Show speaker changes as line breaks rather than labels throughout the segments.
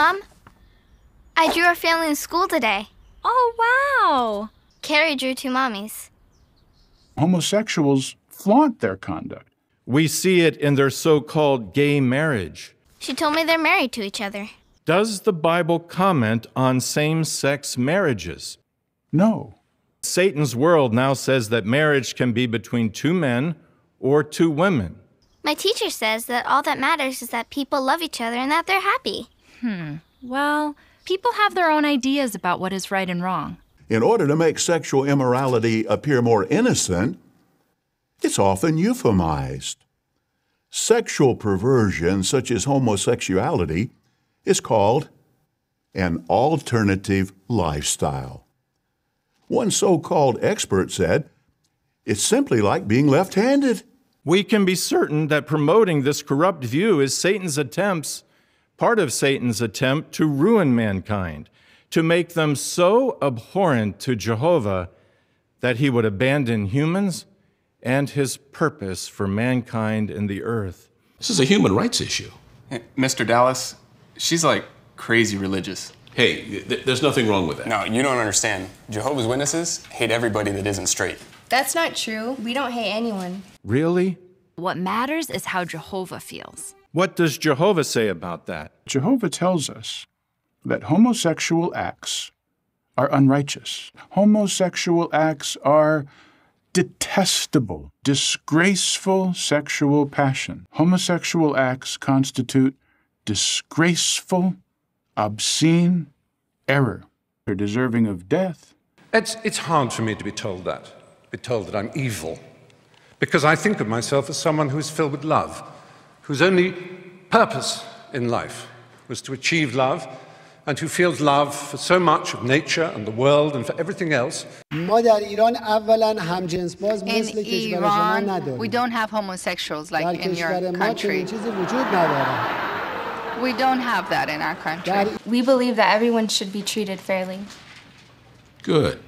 Mom, I drew our family in school today.
Oh, wow.
Carrie drew two mommies.
Homosexuals flaunt their conduct.
We see it in their so called gay marriage.
She told me they're married to each other.
Does the Bible comment on same sex marriages?
No.
Satan's world now says that marriage can be between two men or two women.
My teacher says that all that matters is that people love each other and that they're happy.
Hmm. Well, people have their own ideas about what is right and wrong.
In order to make sexual immorality appear more innocent, it's often euphemized. Sexual perversion, such as homosexuality, is called an alternative lifestyle. One so called expert said, it's simply like being left handed.
We can be certain that promoting this corrupt view is Satan's attempts, part of Satan's attempt to ruin mankind, to make them so abhorrent to Jehovah that he would abandon humans and his purpose for mankind in the earth.
This is a human rights issue.
Hey, Mr. Dallas, she's like crazy religious.
Hey, th- there's nothing wrong with that.
No, you don't understand. Jehovah's Witnesses hate everybody that isn't straight.
That's not true. We don't hate anyone.
Really?
What matters is how Jehovah feels.
What does Jehovah say about that?
Jehovah tells us that homosexual acts are unrighteous. Homosexual acts are detestable, disgraceful sexual passion. Homosexual acts constitute disgraceful, obscene error. They're deserving of death.
It's, it's hard for me to be told that, be told that I'm evil, because I think of myself as someone who's filled with love, whose only purpose in life was to achieve love and who feels love for so much of nature and the world and for everything else.
In Iran, we don't have homosexuals like in your country. We don't have that in our country.
We believe that everyone should be treated fairly.
Good.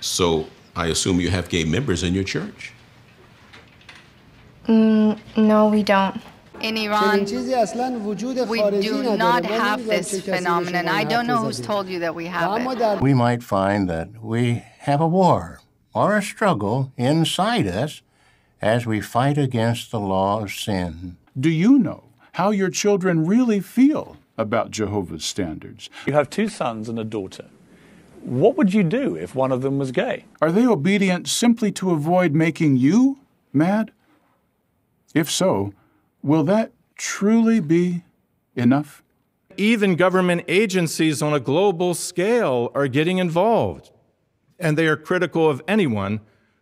So I assume you have gay members in your church?
Mm, no, we don't.
In Iran, we do not have this phenomenon. I don't know who's told you that we have it.
We might find that we have a war or a struggle inside us as we fight against the law of sin.
Do you know how your children really feel about Jehovah's standards?
You have two sons and a daughter. What would you do if one of them was gay?
Are they obedient simply to avoid making you mad? If so, will that truly be enough?
Even government agencies on a global scale are getting involved, and they are critical of anyone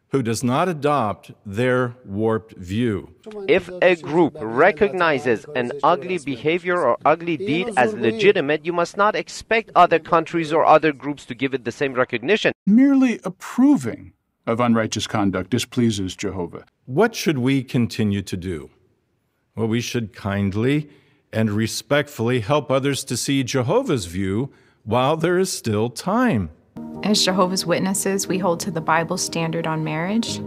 who does not adopt their warped view.
If a group recognizes an ugly behavior or ugly deed as legitimate, you must not expect other countries or other groups to give it the same recognition.
Merely approving of unrighteous conduct displeases Jehovah.
What should we continue to do? Well, we should kindly and respectfully help others to see Jehovah's view while there is still time.
As Jehovah's Witnesses, we hold to the Bible standard on marriage,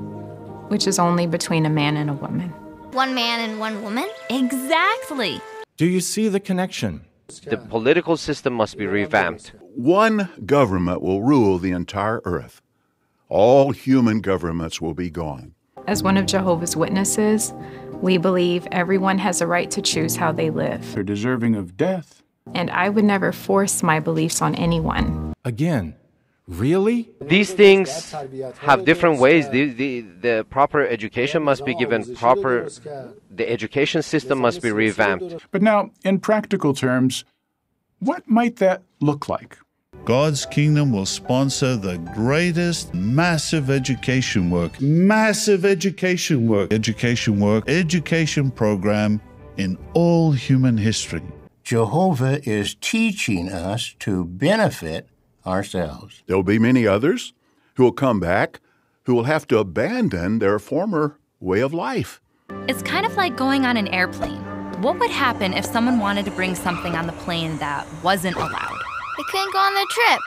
which is only between a man and a woman.
One man and one woman?
Exactly.
Do you see the connection?
The political system must be revamped.
One government will rule the entire earth. All human governments will be gone.
As one of Jehovah's Witnesses, we believe everyone has a right to choose how they live.
They're deserving of death.
And I would never force my beliefs on anyone.
Again, really?
These things have different ways. The, the, the proper education must be given, proper, the education system must be revamped.
But now, in practical terms, what might that look like?
God's kingdom will sponsor the greatest massive education work, massive education work, education work, education program in all human history.
Jehovah is teaching us to benefit ourselves.
There will be many others who will come back who will have to abandon their former way of life.
It's kind of like going on an airplane. What would happen if someone wanted to bring something on the plane that wasn't allowed?
They couldn't go on their trip.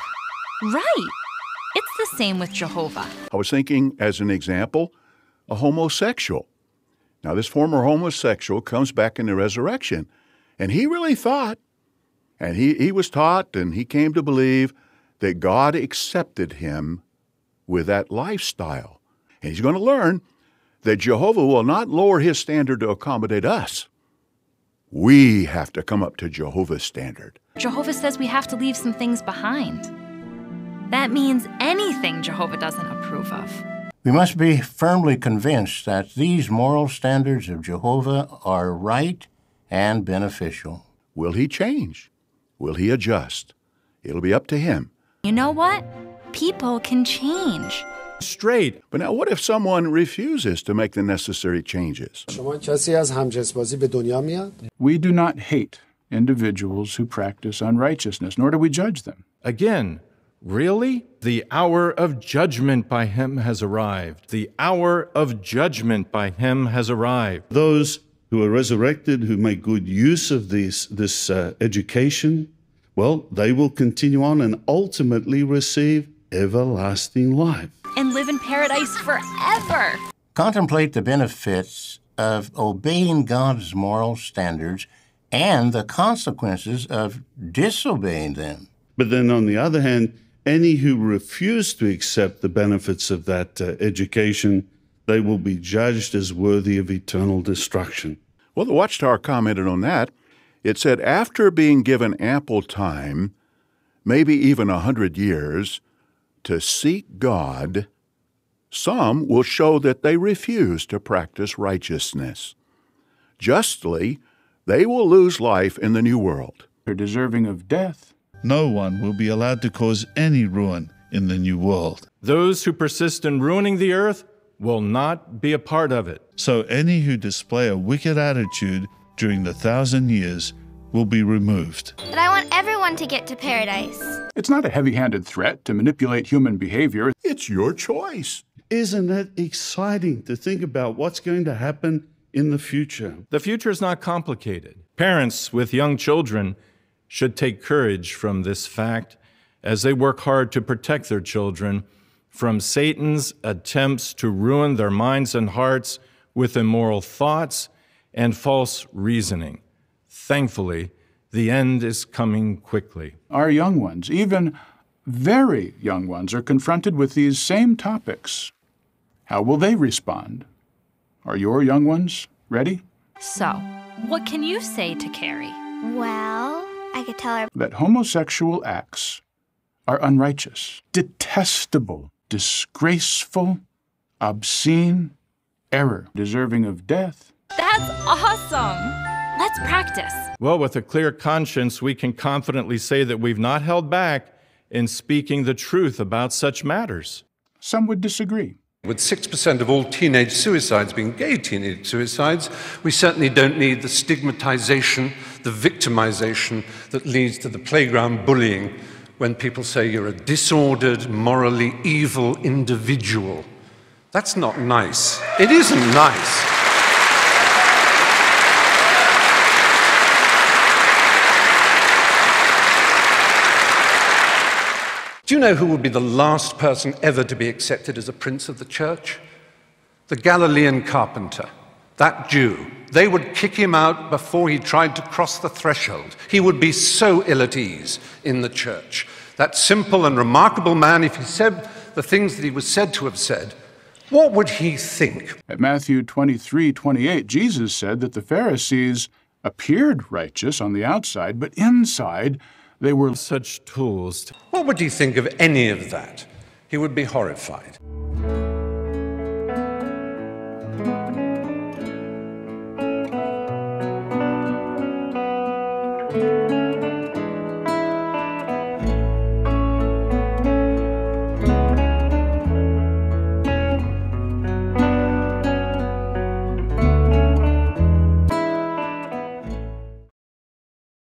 Right. It's the same with Jehovah.
I was thinking, as an example, a homosexual. Now, this former homosexual comes back in the resurrection, and he really thought And he, he was taught and he came to believe that God accepted him with that lifestyle. And he's going to learn that Jehovah will not lower his standard to accommodate us. We have to come up to Jehovah's standard.
Jehovah says we have to leave some things behind. That means anything Jehovah doesn't approve of.
We must be firmly convinced that these moral standards of Jehovah are right and beneficial.
Will he change? Will he adjust? It'll be up to him.
You know what? People can change
straight. But now, what if someone refuses to make the necessary changes?
We do not hate individuals who practice unrighteousness, nor do we judge them.
Again, really? The hour of judgment by him has arrived. The hour of judgment by him has arrived.
Those who are resurrected, who make good use of this, this uh, education, well, they will continue on and ultimately receive everlasting life.
And live paradise forever.
Contemplate the benefits of obeying God's moral standards and the consequences of disobeying them.
But then on the other hand, any who refuse to accept the benefits of that uh, education, they will be judged as worthy of eternal destruction.
Well, the Watchtower commented on that. It said, after being given ample time, maybe even a hundred years, to seek God, some will show that they refuse to practice righteousness. Justly, they will lose life in the new world.
They're deserving of death.
No one will be allowed to cause any ruin in the new world.
Those who persist in ruining the earth will not be a part of it.
So any who display a wicked attitude during the thousand years will be removed.
But I want everyone to get to paradise.
It's not a heavy handed threat to manipulate human behavior.
It's your choice.
Isn't it exciting to think about what's going to happen in the future?
The future is not complicated. Parents with young children should take courage from this fact as they work hard to protect their children from Satan's attempts to ruin their minds and hearts with immoral thoughts and false reasoning. Thankfully, the end is coming quickly.
Our young ones, even very young ones, are confronted with these same topics. How will they respond? Are your young ones ready?
So, what can you say to Carrie?
Well, I could tell her
that homosexual acts are unrighteous, detestable, disgraceful, obscene, error, deserving of death.
That's awesome! Let's practice.
Well, with a clear conscience, we can confidently say that we've not held back in speaking the truth about such matters.
Some would disagree.
With 6% of all teenage suicides being gay teenage suicides, we certainly don't need the stigmatization, the victimization that leads to the playground bullying when people say you're a disordered, morally evil individual. That's not nice. It isn't nice. Do you know who would be the last person ever to be accepted as a prince of the church? The Galilean carpenter, that Jew. They would kick him out before he tried to cross the threshold. He would be so ill at ease in the church. That simple and remarkable man, if he said the things that he was said to have said, what would he think?
At Matthew 23 28, Jesus said that the Pharisees appeared righteous on the outside, but inside they were
such tools.
What would he think of any of that? He would be horrified.